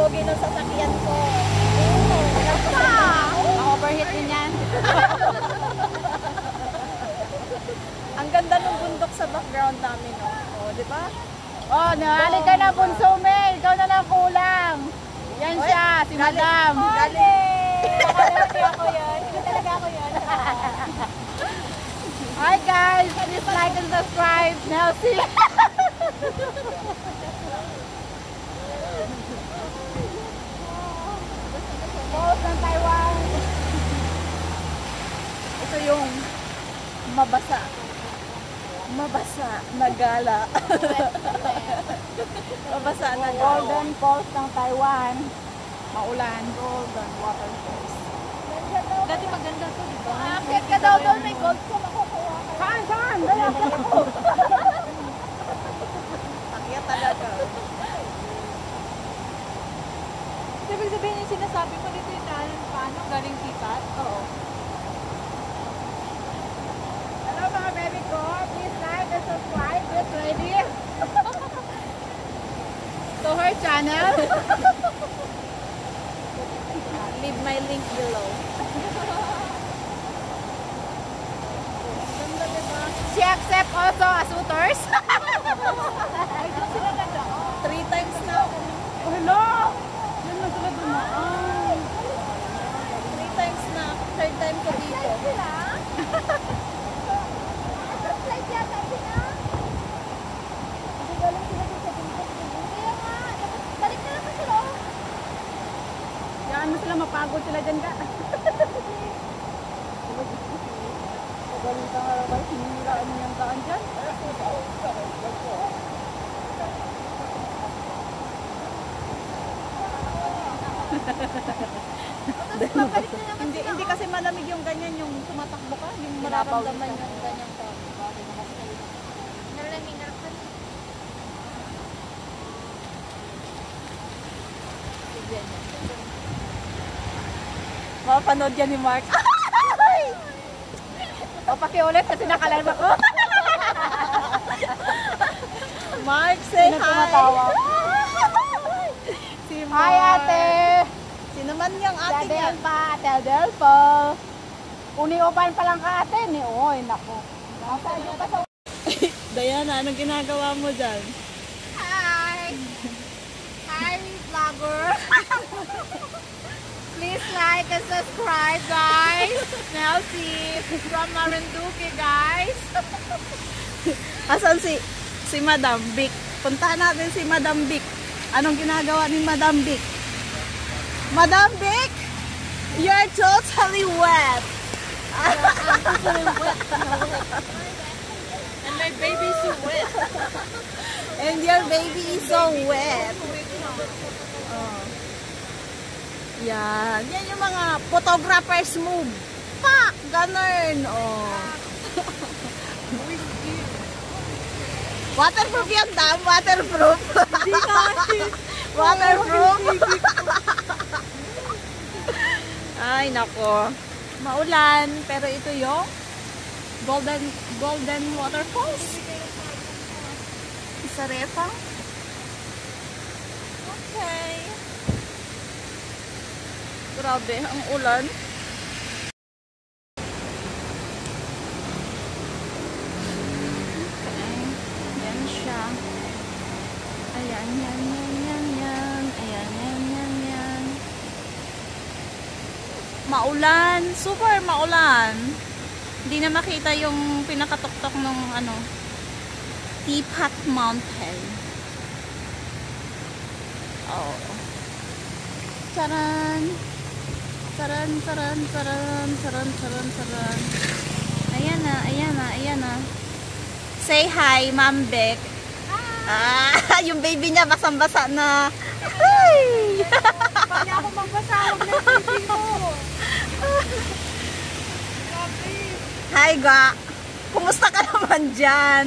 pogi ng sasakyan ko. Oo, nasa! Ang-overheat din yan. Ang ganda ng bundok sa background namin, no? O, di ba? Oh, nahali ka na, bunso me. Ikaw na lang kulang. Yan siya, si galing. madam. Galing! Nakalabi ako yun. Hindi talaga ako yun. Hi guys, please like and subscribe. Now see Falls ng Taiwan. Ito yung mabasa. Mabasa na gala. mabasa na gala. Golden Falls ng Taiwan. Maulan. Golden Waterfalls. Dati maganda to, di ba? Akit ka daw doon, may gold ka makukuha. Saan, saan? Dala ko. Akyat talaga. Ibig sabihin yung sinasabi mo dito yung daanan paano galing sipat? Oo. Hello mga baby ko. Please like and subscribe. Get ready. to her channel. Leave my link below. Diba? She accept also as suitors. Ay, doon sila ganda. Three times na ako. Oh, hello! Yan na sila dumaan. Three times na. Third time ko dito. Sila? Flight yata sila? Hindi galing sila dito sa dito. Kaya nga, dapat balik na lang pa sila. oh. Yan mo sila mapagod sila dyan ka. Pagalitan nga ba? Siniraan mo yung daan dyan? Babalik na naman Hindi, hindi kasi malamig yung ganyan, yung tumatakbo ka, yung mararamdaman yung ganyan ka. Ka. Mapapanood yan ni Mark. o, pakiulit kasi nakalive ako. Mark, say Sino hi. si Mark. Hi, ate. Sino man yung ate niya? Dadel pa, Dadel po. Uniupan pa lang ka ate ni. Oy, naku. Nasa iyo pa sa Diana, anong ginagawa mo dyan? Hi! Hi, vlogger! Please like and subscribe, guys! Nelsie from Marinduque, guys! Asan si si Madam Vic? Puntahan natin si Madam Vic. Anong ginagawa ni Madam Vic? Madam Vic, you're totally wet. And my baby's so wet. And your baby is so wet. Oh. Yan. Yan yung mga photographer's move. Pak! Ganun. Oh. Waterproof yan, dam. Waterproof. Waterproof. Ay, nako. Maulan, pero ito yung Golden Golden Waterfalls. Sa Refa. Okay. Grabe, ang ulan. Okay. Yan siya. Ayan, yan, yan, yan, yan. Ayan, yan, yan, yan. Maulan. Super maulan. Hindi na makita yung pinakatuktok ng ano, Teapot Mountain. Oh. Charan. Charan, charan, charan, charan, charan, charan. Ayan na, ayan na, ayan na. Say hi, Ma'am Beck. Ah, yung baby niya basang-basa na. Hi! Pwede ako baby mo. Grabe. Hi, Ga. Kumusta ka naman dyan?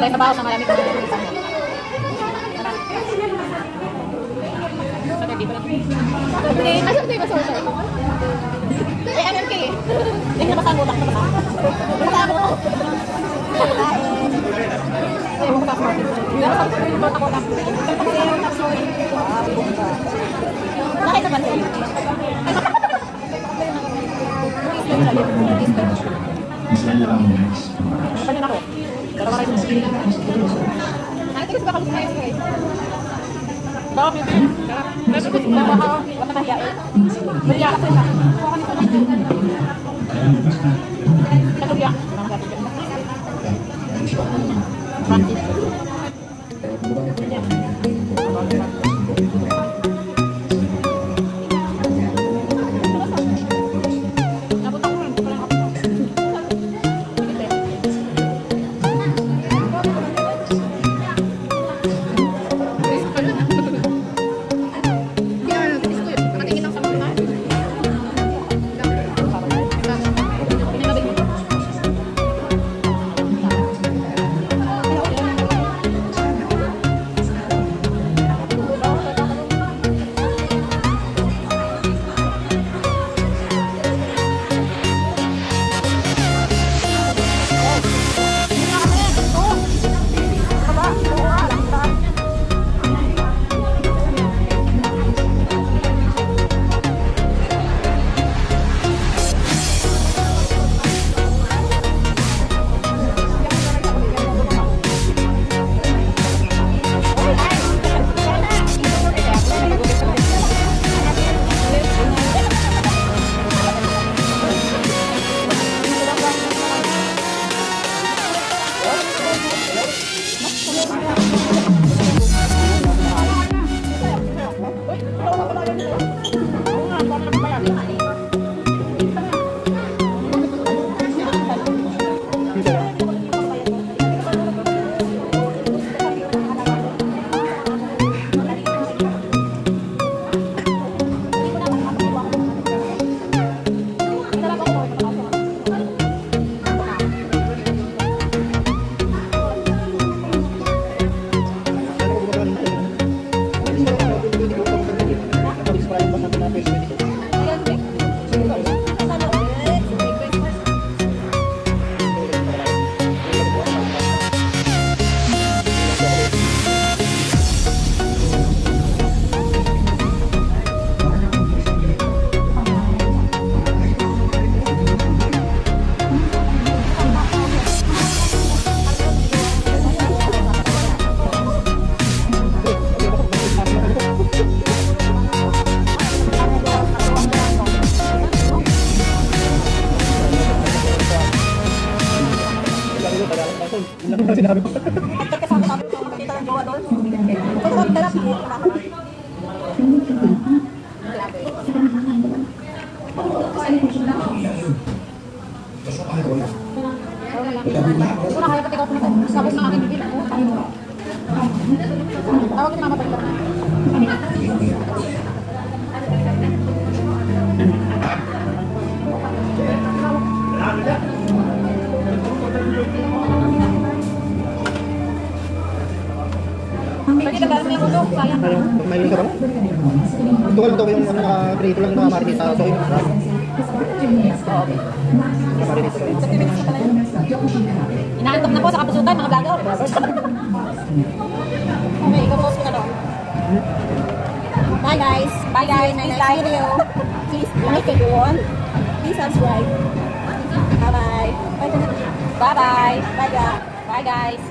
tayo sa bawas na malamig na Hindi, asa tayo ba sa utak? Eh, MMK eh. Hindi na basta ang utak na basta. Basta ako. Eh, mo ko tapos natin. Pero sa utak ko ako lang. Nakita ba sa'yo? Kanya na ako. Pero maray mo. Nakita ko sa bakal kumain ko eh. Bakit yun? Pero kung gusto mo ako, wag na kahiya eh. Baliya ka sila. sinabi ko. Pagkasama-sama Thank you. Ano? May link ka ba? Ito ko lang ito yung naka-create lang na marinate sa soy. Marinate sa soy. Inaantok na po sa kapusutan, mga vlogger. okay, ikaw post ko na doon. Bye guys. Bye guys, like. video. Please like if you want. Please subscribe. Bye bye. Bye-bye. Bye guys. Bye guys.